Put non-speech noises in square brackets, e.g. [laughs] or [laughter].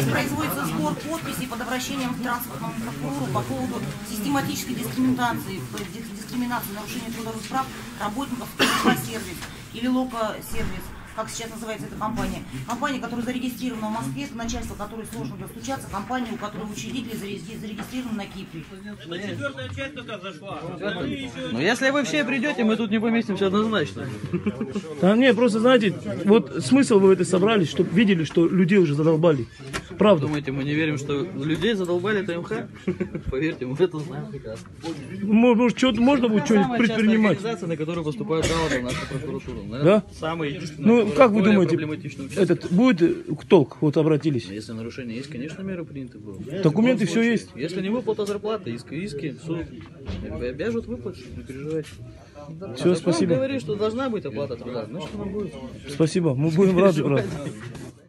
здесь производится сбор подписей под обращением к транспортному прокурору по поводу систематической дискриминации, э, дис- дискриминации нарушения трудовых прав работников сервис или Лока-сервис, как сейчас называется эта компания. Компания, которая зарегистрирована в Москве, это начальство, которое сложно достучаться, компания, у которой учредители зареги- зарегистрированы на Кипре. Четвертая часть только зашла. Ну если вы все придете, мы тут не поместимся однозначно. [laughs] Да не, просто знаете, вот смысл вы в это собрались, чтобы видели, что людей уже задолбали. Правда. Думаете, мы не верим, что людей задолбали ТМХ? [laughs] Поверьте, мы это знаем прекрасно. Мо- Может, что-то можно будет что-нибудь предпринимать? организация, на которую поступают жалобы в нашу прокуратуру. Да? Самый Ну, который как вы думаете, этот будет э, толк? Вот обратились. Если нарушение есть, конечно, меры приняты будут. Документы все есть. Если не выплата зарплаты, иски, иски, суд. Обяжут выплатить, не переживайте. Все, спасибо. говорит, что должна быть оплата труда, значит она будет. Спасибо. Мы будем рады, брат. [laughs]